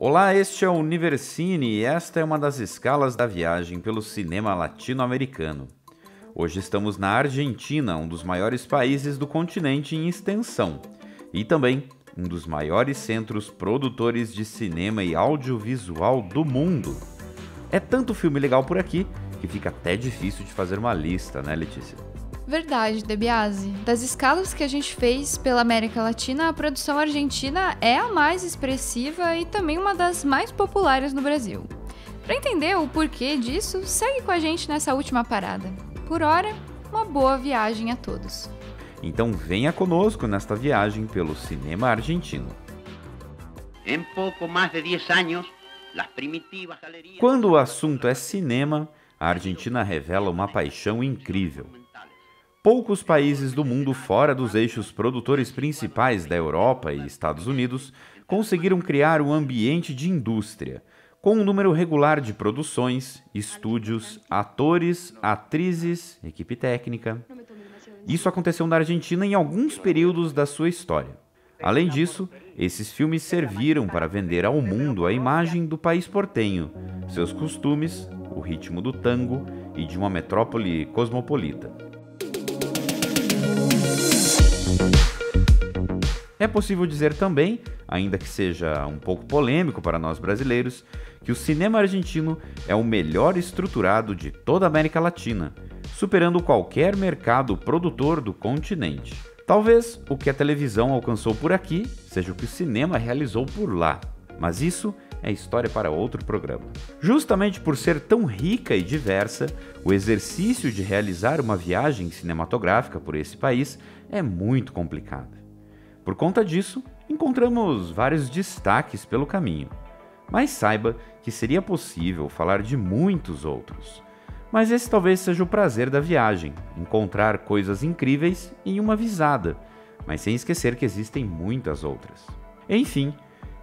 Olá, este é o Universine e esta é uma das escalas da viagem pelo cinema latino-americano. Hoje estamos na Argentina, um dos maiores países do continente em extensão, e também um dos maiores centros produtores de cinema e audiovisual do mundo. É tanto filme legal por aqui que fica até difícil de fazer uma lista, né, Letícia? Verdade, Debiase. Das escalas que a gente fez pela América Latina, a produção argentina é a mais expressiva e também uma das mais populares no Brasil. Para entender o porquê disso, segue com a gente nessa última parada. Por hora, uma boa viagem a todos. Então venha conosco nesta viagem pelo cinema argentino. Em pouco mais de 10 anos, as primitivas galerias. Quando o assunto é cinema, a Argentina revela uma paixão incrível. Poucos países do mundo fora dos eixos produtores principais da Europa e Estados Unidos conseguiram criar um ambiente de indústria, com um número regular de produções, estúdios, atores, atrizes, equipe técnica. Isso aconteceu na Argentina em alguns períodos da sua história. Além disso, esses filmes serviram para vender ao mundo a imagem do país portenho, seus costumes, o ritmo do tango e de uma metrópole cosmopolita. É possível dizer também, ainda que seja um pouco polêmico para nós brasileiros, que o cinema argentino é o melhor estruturado de toda a América Latina, superando qualquer mercado produtor do continente. Talvez o que a televisão alcançou por aqui seja o que o cinema realizou por lá, mas isso é história para outro programa. Justamente por ser tão rica e diversa, o exercício de realizar uma viagem cinematográfica por esse país é muito complicado. Por conta disso, encontramos vários destaques pelo caminho. Mas saiba que seria possível falar de muitos outros. Mas esse talvez seja o prazer da viagem, encontrar coisas incríveis em uma visada, mas sem esquecer que existem muitas outras. Enfim,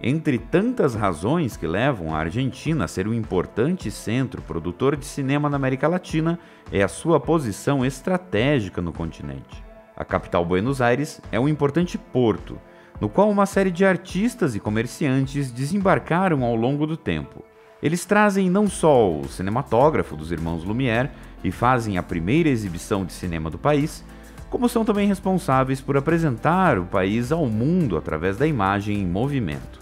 entre tantas razões que levam a Argentina a ser um importante centro produtor de cinema na América Latina é a sua posição estratégica no continente. A capital Buenos Aires é um importante porto, no qual uma série de artistas e comerciantes desembarcaram ao longo do tempo. Eles trazem não só o cinematógrafo dos irmãos Lumière e fazem a primeira exibição de cinema do país, como são também responsáveis por apresentar o país ao mundo através da imagem em movimento.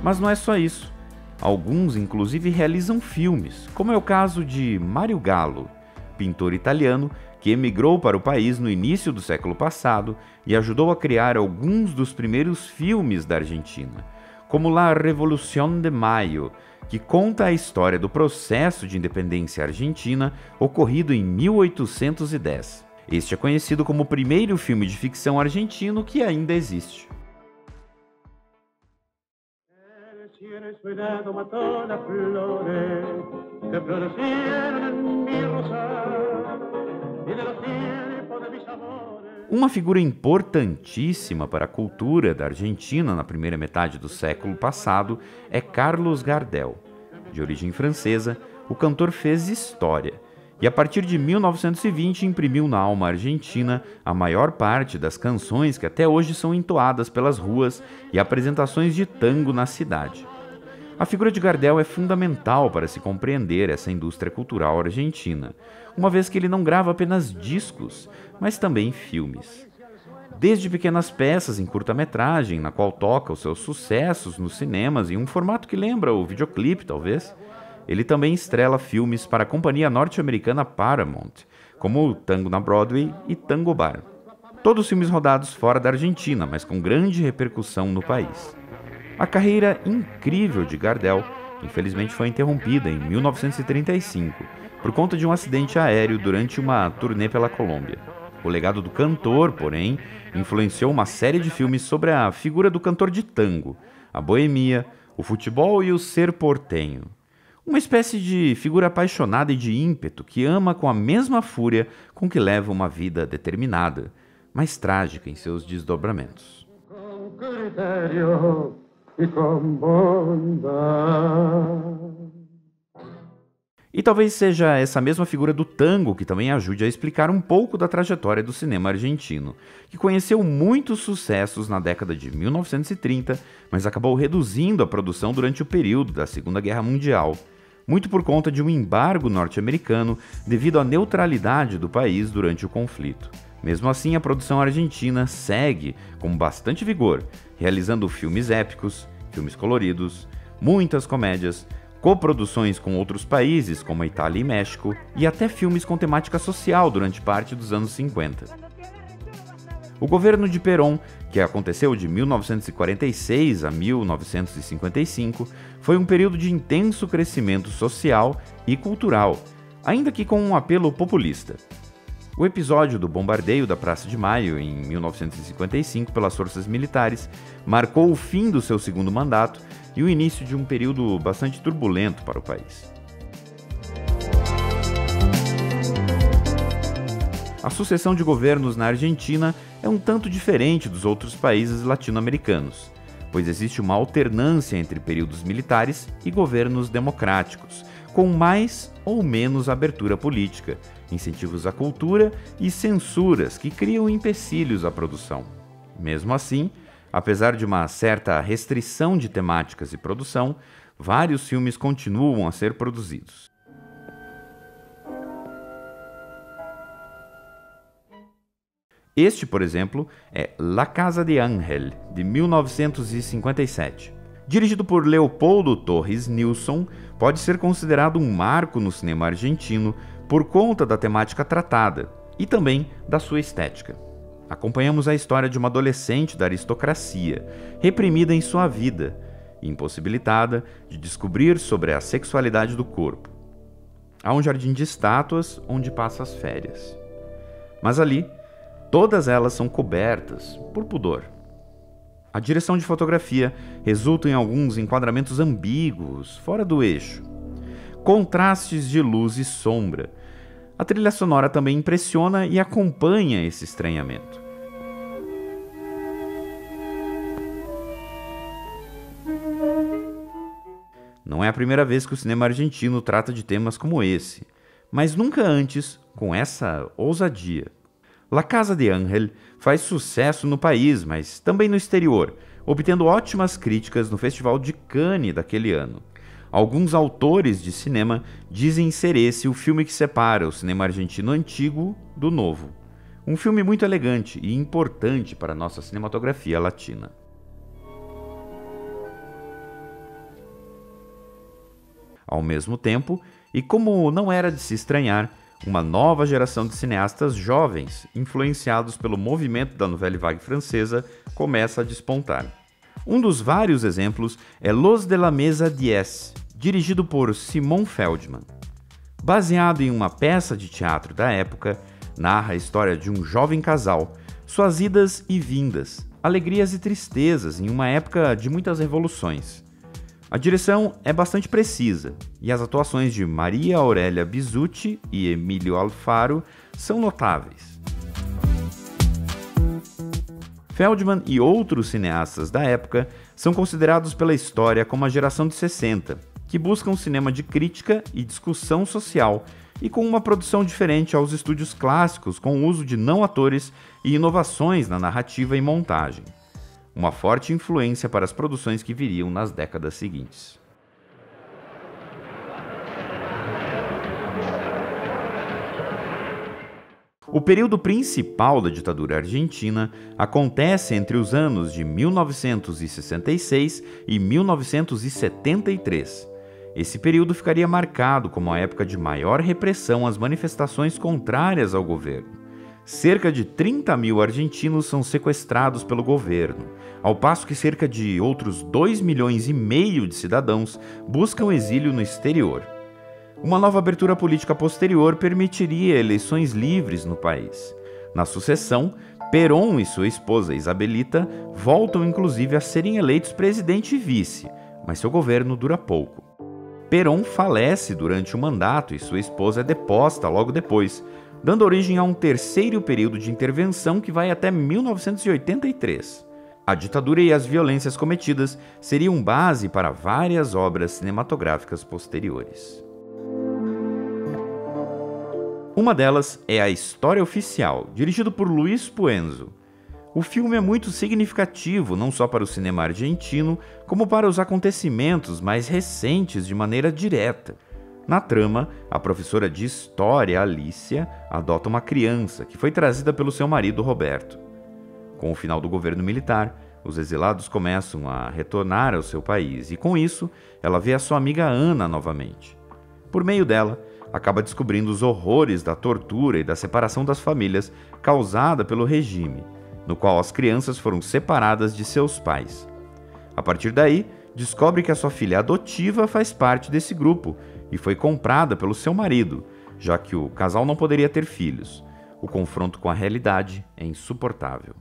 Mas não é só isso. Alguns, inclusive, realizam filmes, como é o caso de Mário Gallo, pintor italiano que emigrou para o país no início do século passado e ajudou a criar alguns dos primeiros filmes da Argentina, como La Revolución de Mayo, que conta a história do processo de independência argentina ocorrido em 1810. Este é conhecido como o primeiro filme de ficção argentino que ainda existe. Uma figura importantíssima para a cultura da Argentina na primeira metade do século passado é Carlos Gardel. De origem francesa, o cantor fez história e, a partir de 1920, imprimiu na alma argentina a maior parte das canções que até hoje são entoadas pelas ruas e apresentações de tango na cidade. A figura de Gardel é fundamental para se compreender essa indústria cultural argentina, uma vez que ele não grava apenas discos, mas também filmes. Desde pequenas peças em curta-metragem, na qual toca os seus sucessos nos cinemas em um formato que lembra o videoclipe, talvez, ele também estrela filmes para a companhia norte-americana Paramount, como Tango na Broadway e Tango Bar. Todos filmes rodados fora da Argentina, mas com grande repercussão no país. A carreira incrível de Gardel, infelizmente, foi interrompida em 1935 por conta de um acidente aéreo durante uma turnê pela Colômbia. O legado do cantor, porém, influenciou uma série de filmes sobre a figura do cantor de tango, a boemia, o futebol e o ser portenho. Uma espécie de figura apaixonada e de ímpeto que ama com a mesma fúria com que leva uma vida determinada, mas trágica em seus desdobramentos e. E talvez seja essa mesma figura do tango que também ajude a explicar um pouco da trajetória do cinema argentino, que conheceu muitos sucessos na década de 1930, mas acabou reduzindo a produção durante o período da Segunda Guerra Mundial, muito por conta de um embargo norte-americano devido à neutralidade do país durante o conflito. Mesmo assim, a produção argentina segue com bastante vigor, realizando filmes épicos, filmes coloridos, muitas comédias, coproduções com outros países, como a Itália e México, e até filmes com temática social durante parte dos anos 50. O governo de Perón, que aconteceu de 1946 a 1955, foi um período de intenso crescimento social e cultural, ainda que com um apelo populista. O episódio do bombardeio da Praça de Maio, em 1955, pelas forças militares, marcou o fim do seu segundo mandato e o início de um período bastante turbulento para o país. A sucessão de governos na Argentina é um tanto diferente dos outros países latino-americanos, pois existe uma alternância entre períodos militares e governos democráticos, com mais ou menos abertura política, incentivos à cultura e censuras que criam empecilhos à produção. Mesmo assim, Apesar de uma certa restrição de temáticas e produção, vários filmes continuam a ser produzidos. Este, por exemplo, é La Casa de Ángel, de 1957. Dirigido por Leopoldo Torres Nilsson, pode ser considerado um marco no cinema argentino por conta da temática tratada e também da sua estética. Acompanhamos a história de uma adolescente da aristocracia, reprimida em sua vida, impossibilitada de descobrir sobre a sexualidade do corpo. Há um jardim de estátuas onde passa as férias. Mas ali, todas elas são cobertas por pudor. A direção de fotografia resulta em alguns enquadramentos ambíguos, fora do eixo. Contrastes de luz e sombra, a trilha sonora também impressiona e acompanha esse estranhamento. Não é a primeira vez que o cinema argentino trata de temas como esse, mas nunca antes com essa ousadia. La Casa de Ángel faz sucesso no país, mas também no exterior, obtendo ótimas críticas no Festival de Cannes daquele ano. Alguns autores de cinema dizem ser esse o filme que separa o cinema argentino antigo do novo. Um filme muito elegante e importante para a nossa cinematografia latina. Ao mesmo tempo, e como não era de se estranhar, uma nova geração de cineastas jovens, influenciados pelo movimento da Nouvelle Vague francesa, começa a despontar. Um dos vários exemplos é Los de la Mesa 10, dirigido por Simon Feldman. Baseado em uma peça de teatro da época, narra a história de um jovem casal, suas idas e vindas, alegrias e tristezas em uma época de muitas revoluções. A direção é bastante precisa e as atuações de Maria Aurélia Bisucci e Emílio Alfaro são notáveis. Feldman e outros cineastas da época são considerados pela história como a geração de 60, que busca um cinema de crítica e discussão social e com uma produção diferente aos estúdios clássicos, com o uso de não atores e inovações na narrativa e montagem. Uma forte influência para as produções que viriam nas décadas seguintes. O período principal da ditadura argentina acontece entre os anos de 1966 e 1973. Esse período ficaria marcado como a época de maior repressão às manifestações contrárias ao governo. Cerca de 30 mil argentinos são sequestrados pelo governo, ao passo que cerca de outros 2 milhões e meio de cidadãos buscam exílio no exterior. Uma nova abertura política posterior permitiria eleições livres no país. Na sucessão, Perón e sua esposa Isabelita voltam inclusive a serem eleitos presidente e vice, mas seu governo dura pouco. Perón falece durante o mandato e sua esposa é deposta logo depois, dando origem a um terceiro período de intervenção que vai até 1983. A ditadura e as violências cometidas seriam base para várias obras cinematográficas posteriores. Uma delas é A História Oficial, dirigido por Luiz Puenzo. O filme é muito significativo não só para o cinema argentino, como para os acontecimentos mais recentes de maneira direta. Na trama, a professora de história, Alicia, adota uma criança que foi trazida pelo seu marido Roberto. Com o final do governo militar, os exilados começam a retornar ao seu país e, com isso, ela vê a sua amiga Ana novamente. Por meio dela, acaba descobrindo os horrores da tortura e da separação das famílias causada pelo regime no qual as crianças foram separadas de seus pais. A partir daí, descobre que a sua filha adotiva faz parte desse grupo e foi comprada pelo seu marido, já que o casal não poderia ter filhos. O confronto com a realidade é insuportável.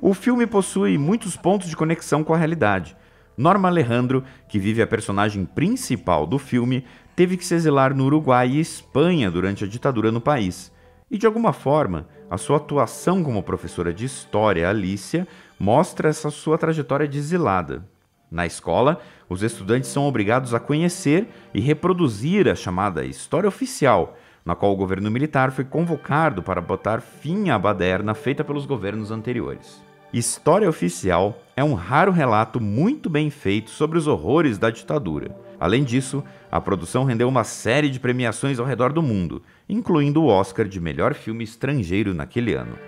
O filme possui muitos pontos de conexão com a realidade. Norma Alejandro, que vive a personagem principal do filme, teve que se exilar no Uruguai e Espanha durante a ditadura no país. E de alguma forma, a sua atuação como professora de história, Alicia, mostra essa sua trajetória de exilada. Na escola, os estudantes são obrigados a conhecer e reproduzir a chamada história oficial, na qual o governo militar foi convocado para botar fim à baderna feita pelos governos anteriores. História Oficial é um raro relato muito bem feito sobre os horrores da ditadura. Além disso, a produção rendeu uma série de premiações ao redor do mundo, incluindo o Oscar de melhor filme estrangeiro naquele ano.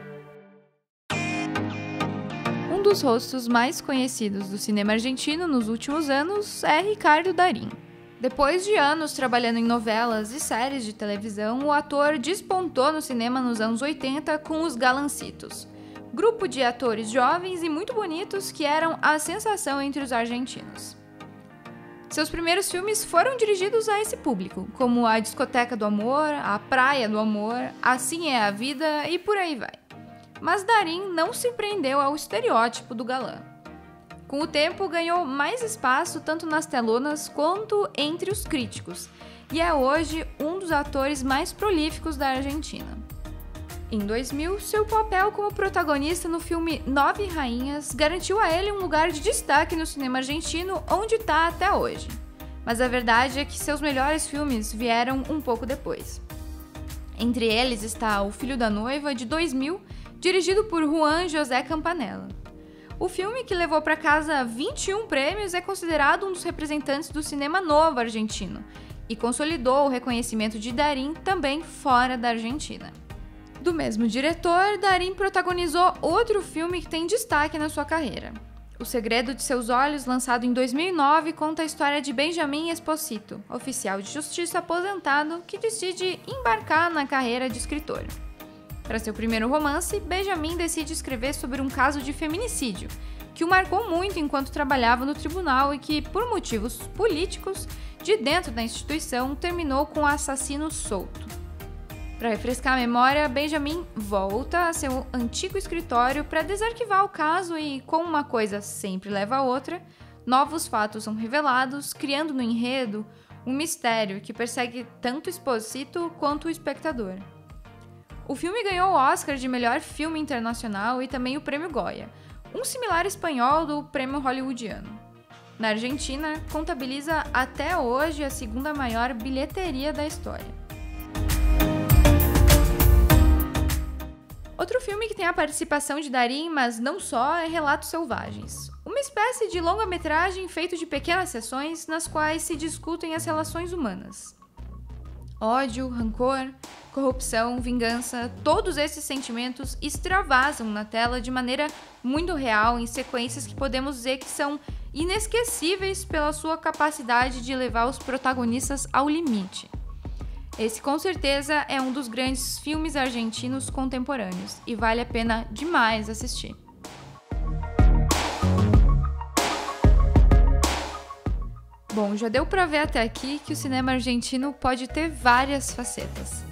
Dos rostos mais conhecidos do cinema argentino nos últimos anos é Ricardo Darín. Depois de anos trabalhando em novelas e séries de televisão, o ator despontou no cinema nos anos 80 com Os Galancitos, grupo de atores jovens e muito bonitos que eram a sensação entre os argentinos. Seus primeiros filmes foram dirigidos a esse público, como A Discoteca do Amor, A Praia do Amor, Assim é a Vida e por aí vai. Mas Darim não se prendeu ao estereótipo do galã. Com o tempo, ganhou mais espaço tanto nas telonas quanto entre os críticos, e é hoje um dos atores mais prolíficos da Argentina. Em 2000, seu papel como protagonista no filme Nove Rainhas garantiu a ele um lugar de destaque no cinema argentino, onde está até hoje. Mas a verdade é que seus melhores filmes vieram um pouco depois. Entre eles está O Filho da Noiva, de 2000, dirigido por Juan José Campanella. O filme, que levou para casa 21 prêmios, é considerado um dos representantes do cinema novo argentino e consolidou o reconhecimento de Darim também fora da Argentina. Do mesmo diretor, Darim protagonizou outro filme que tem destaque na sua carreira. O Segredo de Seus Olhos, lançado em 2009, conta a história de Benjamin Esposito, oficial de justiça aposentado que decide embarcar na carreira de escritor. Para seu primeiro romance, Benjamin decide escrever sobre um caso de feminicídio, que o marcou muito enquanto trabalhava no tribunal e que, por motivos políticos, de dentro da instituição, terminou com o assassino solto. Para refrescar a memória, Benjamin volta a seu antigo escritório para desarquivar o caso e, como uma coisa sempre leva a outra, novos fatos são revelados, criando no enredo um mistério que persegue tanto o Exposito quanto o espectador. O filme ganhou o Oscar de melhor filme internacional e também o Prêmio Goya, um similar espanhol do Prêmio Hollywoodiano. Na Argentina, contabiliza até hoje a segunda maior bilheteria da história. Outro filme que tem a participação de Darim, mas não só, é Relatos Selvagens. Uma espécie de longa-metragem feito de pequenas sessões nas quais se discutem as relações humanas. Ódio, rancor, corrupção, vingança, todos esses sentimentos extravasam na tela de maneira muito real em sequências que podemos dizer que são inesquecíveis pela sua capacidade de levar os protagonistas ao limite. Esse com certeza é um dos grandes filmes argentinos contemporâneos e vale a pena demais assistir. Bom, já deu para ver até aqui que o cinema argentino pode ter várias facetas.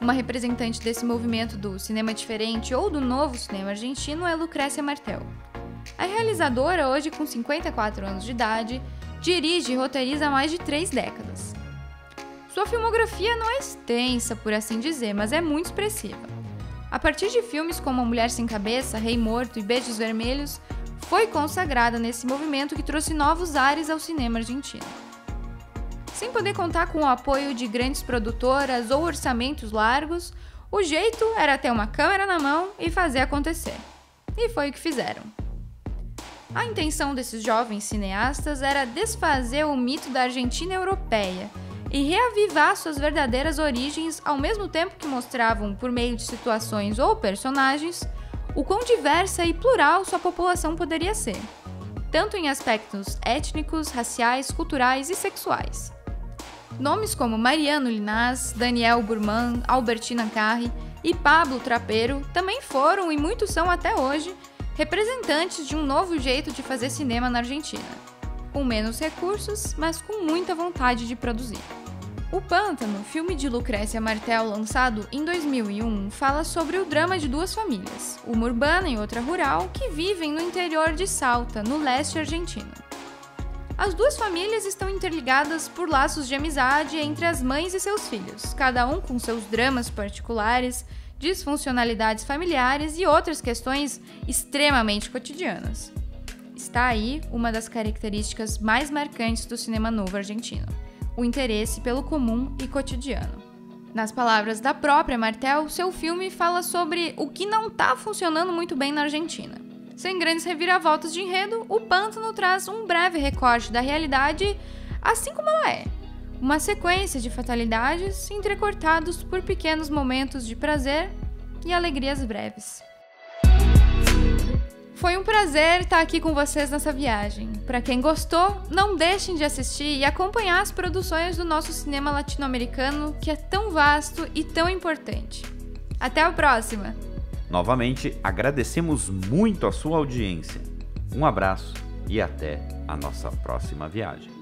Uma representante desse movimento do cinema diferente ou do novo cinema argentino é Lucrécia Martel. A realizadora, hoje com 54 anos de idade, dirige e roteiriza há mais de três décadas. Sua filmografia não é extensa, por assim dizer, mas é muito expressiva. A partir de filmes como A Mulher Sem Cabeça, Rei Morto e Beijos Vermelhos, foi consagrada nesse movimento que trouxe novos ares ao cinema argentino. Sem poder contar com o apoio de grandes produtoras ou orçamentos largos, o jeito era ter uma câmera na mão e fazer acontecer. E foi o que fizeram. A intenção desses jovens cineastas era desfazer o mito da Argentina europeia e reavivar suas verdadeiras origens ao mesmo tempo que mostravam, por meio de situações ou personagens, o quão diversa e plural sua população poderia ser, tanto em aspectos étnicos, raciais, culturais e sexuais. Nomes como Mariano Linás, Daniel Burman, Albertina Carri e Pablo Trapeiro também foram e muitos são até hoje representantes de um novo jeito de fazer cinema na Argentina, com menos recursos, mas com muita vontade de produzir. O Pântano, filme de Lucrécia Martel lançado em 2001, fala sobre o drama de duas famílias, uma urbana e outra rural, que vivem no interior de Salta, no leste argentino. As duas famílias estão interligadas por laços de amizade entre as mães e seus filhos, cada um com seus dramas particulares, disfuncionalidades familiares e outras questões extremamente cotidianas. Está aí uma das características mais marcantes do cinema novo argentino: o interesse pelo comum e cotidiano. Nas palavras da própria Martel, seu filme fala sobre o que não está funcionando muito bem na Argentina. Sem grandes reviravoltas de enredo, o Pântano traz um breve recorte da realidade assim como ela é, uma sequência de fatalidades entrecortados por pequenos momentos de prazer e alegrias breves. Foi um prazer estar aqui com vocês nessa viagem. Para quem gostou, não deixem de assistir e acompanhar as produções do nosso cinema latino-americano, que é tão vasto e tão importante. Até a próxima! Novamente, agradecemos muito a sua audiência. Um abraço e até a nossa próxima viagem.